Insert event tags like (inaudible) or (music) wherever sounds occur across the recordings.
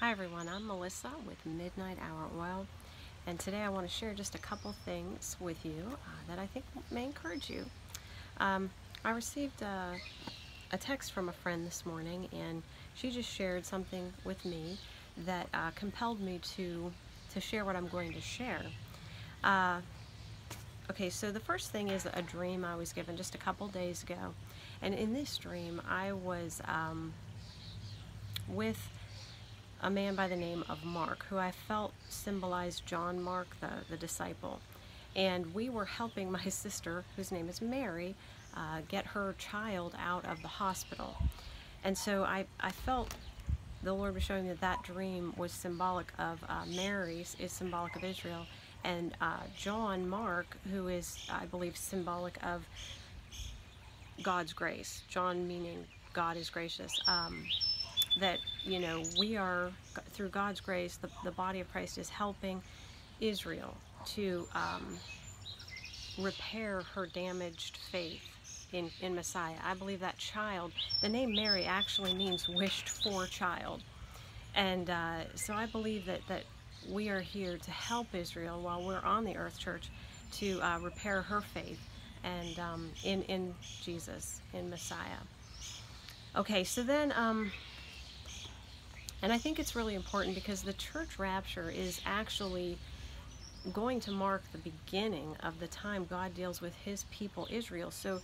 Hi everyone, I'm Melissa with Midnight Hour Oil and today I want to share just a couple things with you uh, that I think may encourage you. Um, I received a, a, text from a friend this morning and she just shared something with me that uh, compelled me to, to share what I'm going to share. Uh, okay, so the first thing is a dream I was given just a couple days ago and in this dream I was um, with a man by the name of Mark, who I felt symbolized John Mark, the, the disciple. And we were helping (laughs) my sister, whose name is Mary, uh, get her child out of the hospital. And so I, I felt the Lord was showing me that that dream was symbolic of uh, Mary's, is symbolic of Israel, and uh, John Mark, who is, I believe, symbolic of God's grace. John meaning God is gracious. Um, that you know we are through God's grace the, the body of Christ is helping Israel to um, repair her damaged faith in, in Messiah. I believe that child, the name Mary actually means wished for child. And uh, so I believe that, that we are here to help Israel while we're on the earth church to uh, repair her faith and um, in, in Jesus, in Messiah. Okay, so then um, and I think it's really important because the church rapture is actually going to mark the beginning of the time God deals with his people, Israel. So,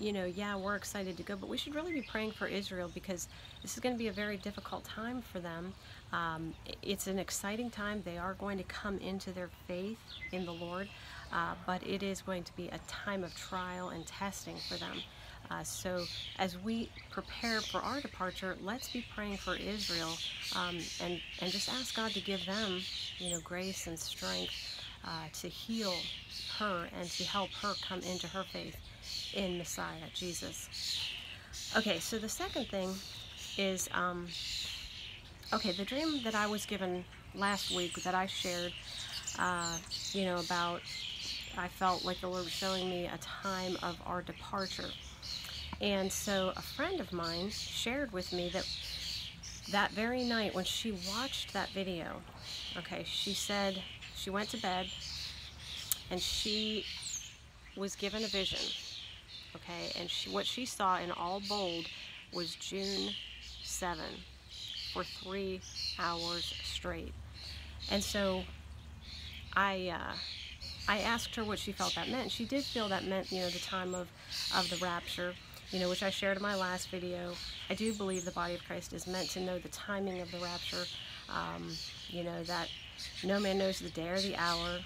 you know, yeah, we're excited to go, but we should really be praying for Israel because this is going to be a very difficult time for them. Um, it's an exciting time. They are going to come into their faith in the Lord, uh, but it is going to be a time of trial and testing for them. Uh, so as we prepare for our departure, let's be praying for Israel um, and, and just ask God to give them, you know, grace and strength uh, to heal her and to help her come into her faith in Messiah, Jesus. Okay, so the second thing is, um, okay, the dream that I was given last week that I shared, uh, you know, about I felt like the Lord was showing me a time of our departure. And so a friend of mine shared with me that that very night when she watched that video, okay, she said she went to bed and she was given a vision, okay, and she, what she saw in all bold was June 7 for three hours straight. And so I, uh, I asked her what she felt that meant. She did feel that meant, you know, the time of, of the rapture you know, which I shared in my last video. I do believe the body of Christ is meant to know the timing of the rapture. Um, you know, that no man knows the day or the hour.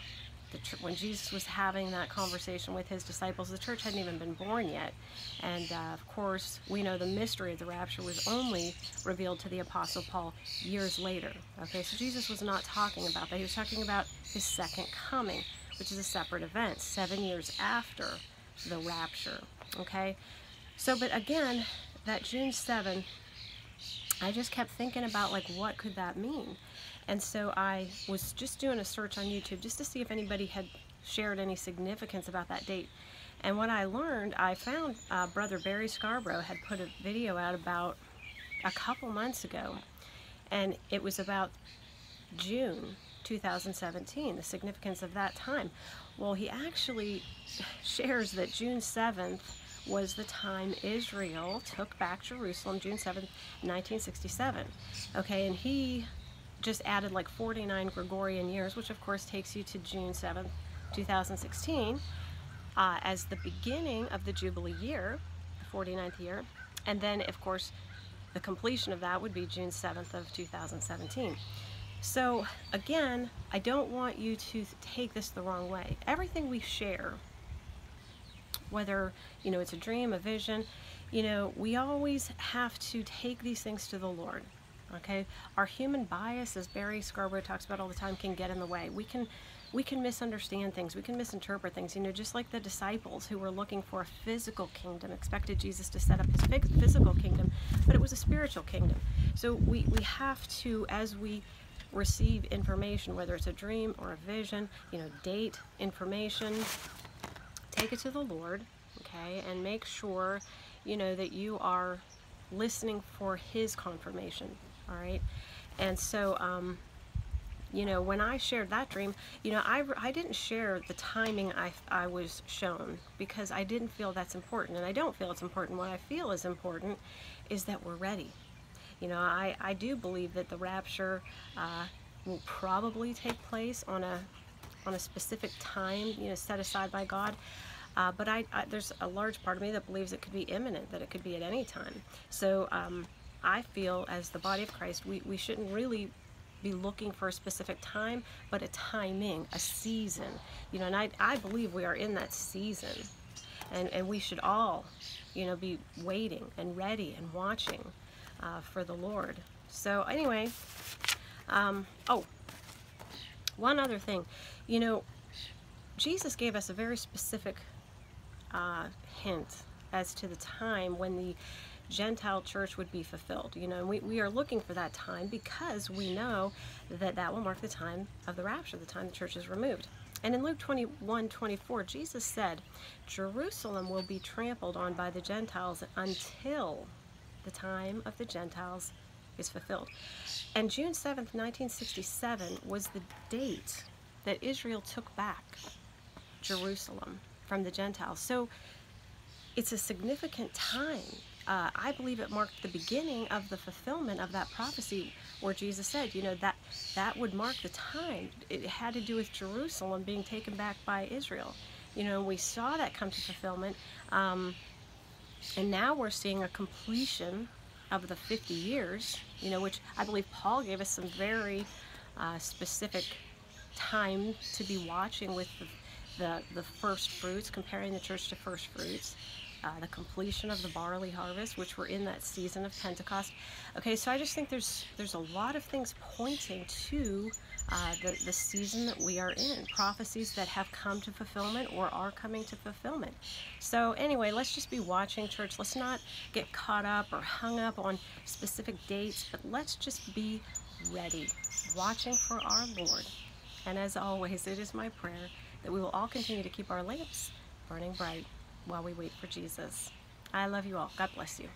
The when Jesus was having that conversation with his disciples, the church hadn't even been born yet. And uh, of course, we know the mystery of the rapture was only revealed to the Apostle Paul years later. Okay, so Jesus was not talking about that. He was talking about his second coming, which is a separate event, seven years after the rapture. Okay, so, but again, that June 7, I just kept thinking about like, what could that mean? And so I was just doing a search on YouTube just to see if anybody had shared any significance about that date. And what I learned, I found uh, Brother Barry Scarbrough had put a video out about a couple months ago. And it was about June 2017, the significance of that time. Well, he actually shares that June 7th was the time Israel took back Jerusalem, June 7th, 1967. Okay, and he just added like 49 Gregorian years, which of course takes you to June 7th, 2016, uh, as the beginning of the Jubilee year, the 49th year. And then, of course, the completion of that would be June 7th of 2017. So again, I don't want you to take this the wrong way. Everything we share whether you know it's a dream a vision you know we always have to take these things to the lord okay? Our human bias as barry scarbrough talks about all the time can get in the way. We can we can misunderstand things. We can misinterpret things. You know just like the disciples who were looking for a physical kingdom expected jesus to set up his physical kingdom but it was a spiritual kingdom. So we we have to as we receive information whether it's a dream or a vision you know date information take it to the Lord, okay, and make sure, you know, that you are listening for His confirmation, all right? And so, um, you know, when I shared that dream, you know, I, I didn't share the timing I, I was shown because I didn't feel that's important. And I don't feel it's important. What I feel is important is that we're ready. You know, I, I do believe that the rapture uh, will probably take place on a on a specific time, you know, set aside by God. Uh, but I, I, there's a large part of me that believes it could be imminent, that it could be at any time. So um, I feel, as the body of Christ, we, we shouldn't really be looking for a specific time, but a timing, a season. You know, and I, I believe we are in that season. And, and we should all, you know, be waiting and ready and watching uh, for the Lord. So anyway, um, oh, one other thing. You know, Jesus gave us a very specific uh, hint as to the time when the Gentile church would be fulfilled. You know, we, we are looking for that time because we know that that will mark the time of the rapture, the time the church is removed. And in Luke 21 24, Jesus said, Jerusalem will be trampled on by the Gentiles until the time of the Gentiles is fulfilled. And June 7th, 1967 was the date that Israel took back Jerusalem from the Gentiles. So it's a significant time. Uh, I believe it marked the beginning of the fulfillment of that prophecy where Jesus said, you know, that that would mark the time. It had to do with Jerusalem being taken back by Israel. You know, we saw that come to fulfillment. Um, and now we're seeing a completion of the 50 years, you know, which I believe Paul gave us some very uh, specific time to be watching with the, the, the, first fruits, comparing the church to first fruits, uh, the completion of the barley harvest, which we're in that season of Pentecost. Okay, so I just think there's there's a lot of things pointing to uh, the, the season that we are in, prophecies that have come to fulfillment or are coming to fulfillment. So, anyway, let's just be watching, church. Let's not get caught up or hung up on specific dates, but let's just be ready, watching for our Lord. And as always, it is my prayer that we will all continue to keep our lamps burning bright while we wait for Jesus. I love you all. God bless you.